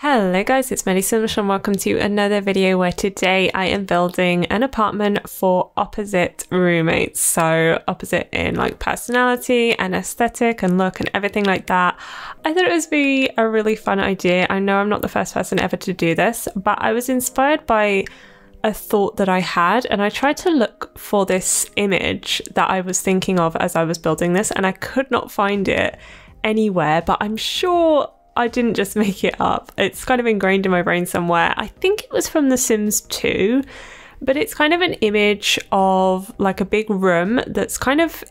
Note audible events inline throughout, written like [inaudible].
Hello guys, it's Maddy and welcome to another video where today I am building an apartment for opposite roommates. So opposite in like personality and aesthetic and look and everything like that. I thought it was be a really fun idea. I know I'm not the first person ever to do this, but I was inspired by a thought that I had and I tried to look for this image that I was thinking of as I was building this and I could not find it anywhere, but I'm sure I didn't just make it up. It's kind of ingrained in my brain somewhere. I think it was from The Sims 2, but it's kind of an image of like a big room that's kind of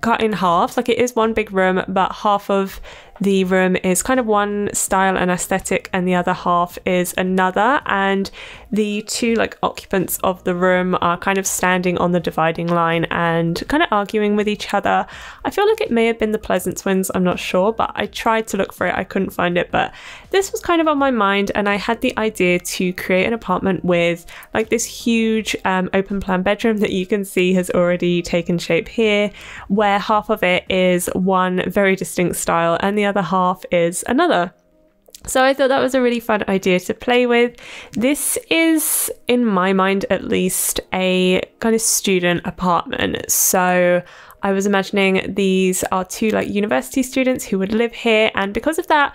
cut in half. Like it is one big room, but half of the room is kind of one style and aesthetic, and the other half is another. And the two like occupants of the room are kind of standing on the dividing line and kind of arguing with each other. I feel like it may have been the Pleasant Twins, I'm not sure, but I tried to look for it, I couldn't find it. But this was kind of on my mind, and I had the idea to create an apartment with like this huge um, open plan bedroom that you can see has already taken shape here, where half of it is one very distinct style and the other half is another. So I thought that was a really fun idea to play with. This is, in my mind at least, a kind of student apartment. So I was imagining these are two like university students who would live here, and because of that,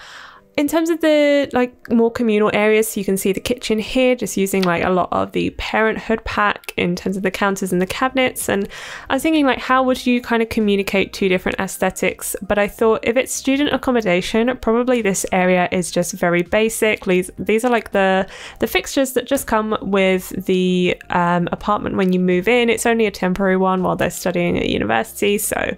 in terms of the like more communal areas, so you can see the kitchen here, just using like a lot of the parenthood pack in terms of the counters and the cabinets. And I was thinking like, how would you kind of communicate two different aesthetics? But I thought if it's student accommodation, probably this area is just very basic. These these are like the the fixtures that just come with the um, apartment when you move in. It's only a temporary one while they're studying at university, so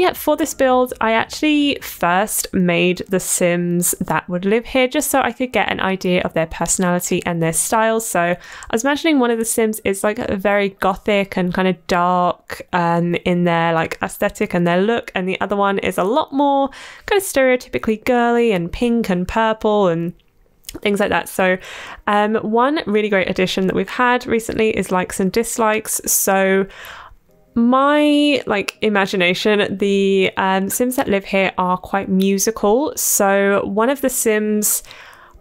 yeah, for this build, I actually first made the Sims that would live here just so I could get an idea of their personality and their style. So I was imagining one of the Sims is like very gothic and kind of dark um, in their like aesthetic and their look, and the other one is a lot more kind of stereotypically girly and pink and purple and things like that. So, um, one really great addition that we've had recently is likes and dislikes. So, my like imagination the um, sims that live here are quite musical so one of the sims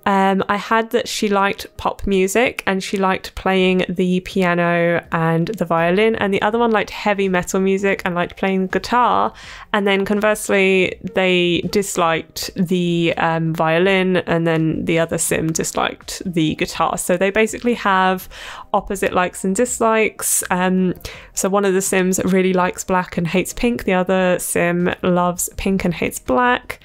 um, I had that she liked pop music and she liked playing the piano and the violin, and the other one liked heavy metal music and liked playing guitar. And then conversely, they disliked the um, violin, and then the other sim disliked the guitar. So they basically have opposite likes and dislikes. Um, so one of the sims really likes black and hates pink, the other sim loves pink and hates black.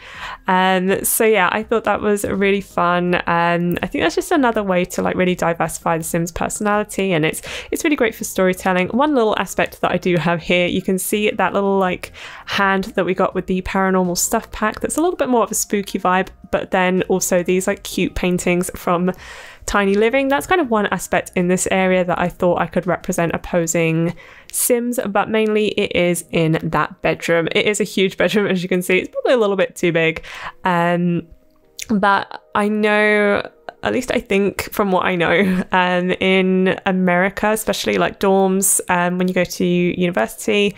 Um, so yeah, I thought that was really fun. Um, I think that's just another way to like really diversify the Sims personality, and it's it's really great for storytelling. One little aspect that I do have here, you can see that little like hand that we got with the paranormal stuff pack. That's a little bit more of a spooky vibe, but then also these like cute paintings from Tiny Living. That's kind of one aspect in this area that I thought I could represent opposing Sims, but mainly it is in that bedroom. It is a huge bedroom, [laughs] as you can see. It's probably a little bit too big. Um, but I know at least I think from what I know, [laughs] um, in America, especially like dorms, um, when you go to university,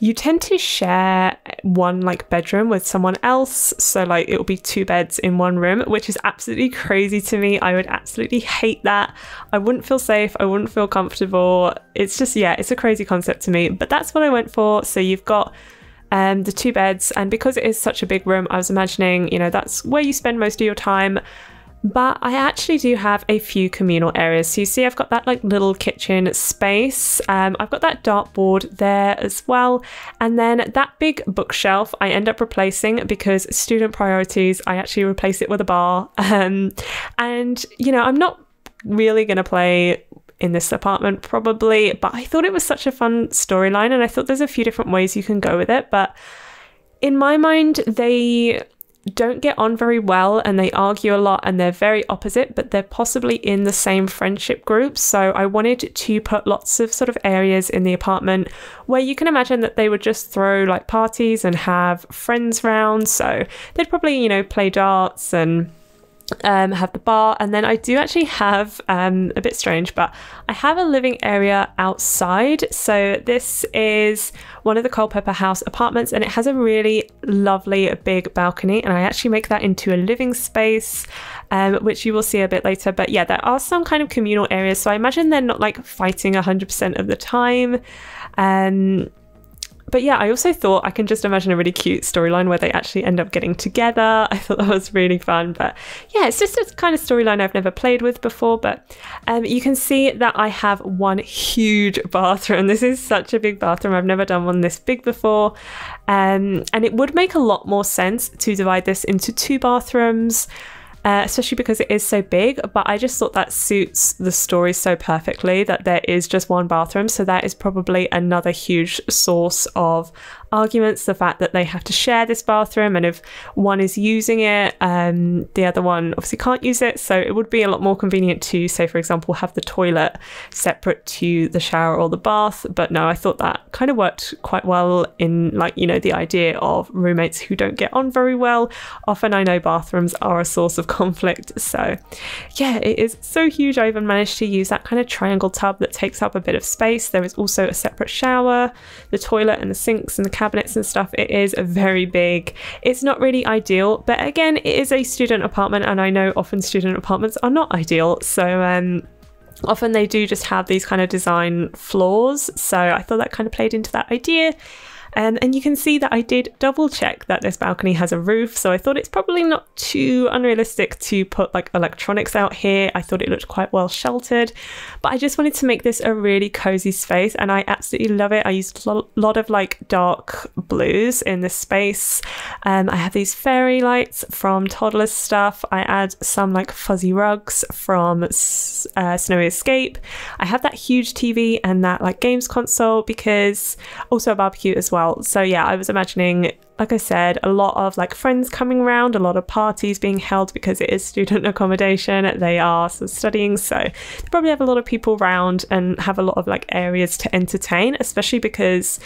you tend to share one like bedroom with someone else. So like it will be two beds in one room, which is absolutely crazy to me. I would absolutely hate that. I wouldn't feel safe. I wouldn't feel comfortable. It's just yeah, it's a crazy concept to me. But that's what I went for. So you've got um, the two beds, and because it is such a big room, I was imagining, you know, that's where you spend most of your time. But I actually do have a few communal areas. So you see, I've got that like little kitchen space. Um, I've got that dartboard there as well. And then that big bookshelf I end up replacing because student priorities, I actually replace it with a bar. [laughs] Um, and, you know, I'm not really going to play in this apartment probably but i thought it was such a fun storyline and i thought there's a few different ways you can go with it but in my mind they don't get on very well and they argue a lot and they're very opposite but they're possibly in the same friendship group. So i wanted to put lots of sort of areas in the apartment where you can imagine that they would just throw like parties and have friends round. So they'd probably you know play darts and um, have the bar, and then I do actually have um, a bit strange, but I have a living area outside. So this is one of the Culpeper House apartments, and it has a really lovely big balcony, and I actually make that into a living space, um, which you will see a bit later. But yeah, there are some kind of communal areas, so I imagine they're not like fighting 100% of the time. Um, but yeah, I also thought I can just imagine a really cute storyline where they actually end up getting together. [laughs] I thought that was really fun. But yeah, it's just a kind of storyline I've never played with before. But um, you can see that I have one huge [laughs] bathroom. This is such a big bathroom. I've never done one this big before. Um, and it would make a lot more sense to divide this into two bathrooms uh, especially because it is so big. But I just thought that suits the story so perfectly that there is just one bathroom. So that is probably another huge source of arguments the fact that they have to share this bathroom and if one is using it um, the other one obviously can't use it. So it would be a lot more convenient to say for example have the toilet separate to the shower or the bath. But no i thought that kind of worked quite well in like you know the idea of roommates who don't get on very well. Often i know bathrooms are a source of [laughs] conflict. So yeah it is so huge. I even managed to use that kind of triangle tub that takes up a bit of space. There is also a separate shower the toilet and the sinks and the cabinets and stuff, it is very big. It's not really ideal, but again, it is a student apartment, and I know often student apartments are not ideal. So, um, often they do just have these kind of design flaws. So, I thought that kind of played into that idea. Um, and you can see that I did double check that this balcony has a roof, so I thought it's probably not too unrealistic to put like electronics out here. I thought it looked quite well sheltered, but I just wanted to make this a really cozy space and I absolutely love it. I used a lot of like dark blues in this space. Um, I have these fairy lights from Toddler's Stuff. I add some like fuzzy rugs from uh, Snowy Escape. I have that huge TV and that like games console because also a barbecue as well well. So yeah, I was imagining, like I said, a lot of like friends coming around, a lot of parties being held because it is student [laughs] accommodation. They are sort of studying, so they probably have a lot of people around and have a lot of like areas to entertain, especially because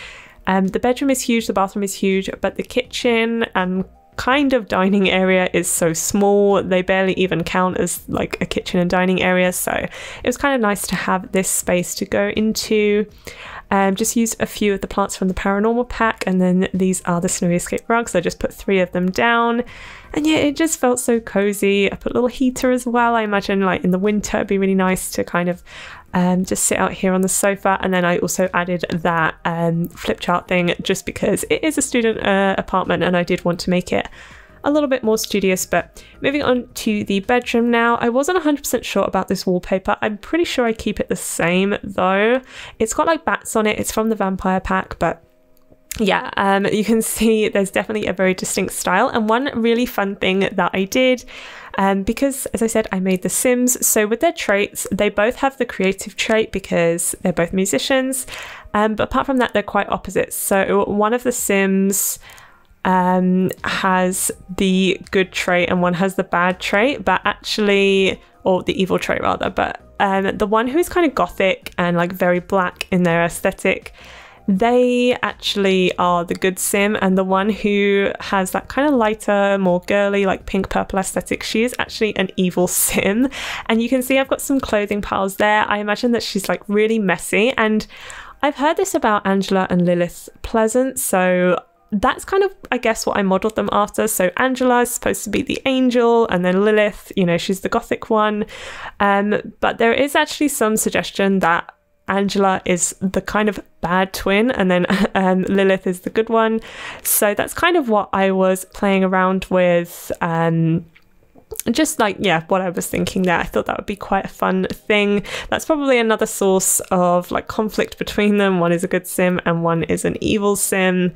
um, the bedroom is huge, the bathroom is huge, but the kitchen and kind of dining area is so small they barely even count as like a kitchen and dining area so it was kind of nice to have this space to go into um, just use a few of the plants from the paranormal pack, and then these are the snowy escape rugs. I just put three of them down, and yeah, it just felt so cozy. I put a little heater as well. I imagine like in the winter, it'd be really nice to kind of um, just sit out here on the sofa. And then I also added that um, flip chart thing just because it is a student uh, apartment, and I did want to make it a little bit more studious. But moving on to the bedroom now, I wasn't 100% sure about this wallpaper. I'm pretty sure I keep it the same though. It's got like bats on it, it's from the vampire pack, but yeah, um, you can [laughs] see there's definitely a very distinct style. And one really fun thing that I did, um, because as I said, I made the Sims. So with their traits, they both have the creative trait because they're both musicians. Um, but apart from that, they're quite opposites. So one of the Sims um, has the good trait and one has the bad trait, but actually, or the evil trait rather. But um, the one who's kind of gothic and like very black in their aesthetic, they actually are the good sim, and the one who has that kind of lighter, more girly, like pink purple aesthetic, she is actually an evil sim. And you can see I've got some clothing piles there. I imagine that she's like really messy and. I've heard this about Angela and Lilith Pleasant, so that's kind of, I guess, what I modeled them after. So Angela is supposed to be the angel, and then Lilith, you know, she's the gothic one. Um, but there is actually some suggestion that Angela is the kind of bad twin, and then [laughs] um, Lilith is the good one. So that's kind of what I was playing around with. Um, just like yeah what i was thinking there i thought that would be quite a fun thing that's probably another source of like conflict between them one is a good sim and one is an evil sim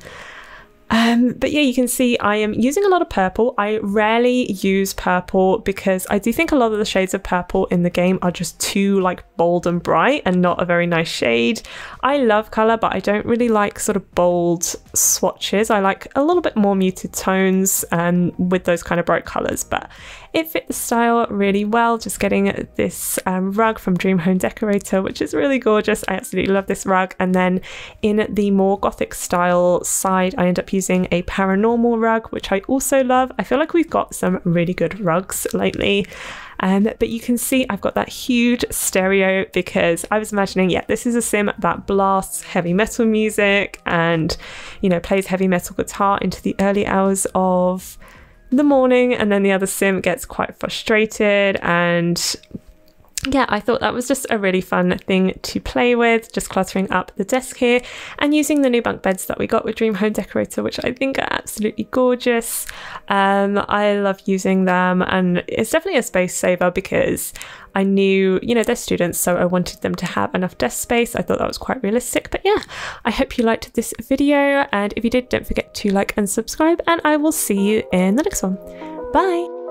um, but yeah, you can see I am using a lot of purple. I rarely use purple because I do think a lot of the shades of purple in the game are just too like bold and bright and not a very nice shade. I love color, but I don't really like sort of bold swatches. I like a little bit more muted tones um, with those kind of bright colors. But it fit the style really well. Just getting this um, rug from Dream Home Decorator, which is really gorgeous. I absolutely love this rug. And then in the more gothic style side, I end up using a paranormal rug, which I also love. I feel like we've got some really good rugs lately. Um, but you can see I've got that huge stereo because I was imagining, yeah, this is a sim that blasts heavy metal music and, you know, plays heavy metal guitar into the early hours of the morning and then the other sim gets quite frustrated and yeah, I thought that was just a really fun thing to play with, just cluttering up the desk here and using the new bunk beds that we got with Dream Home Decorator, which I think are absolutely gorgeous. Um, I love using them and it's definitely a space saver because I knew, you know, they're students, so I wanted them to have enough desk space. I thought that was quite realistic. But yeah, I hope you liked this video. And if you did, don't forget to like and subscribe, and I will see you in the next one. Bye.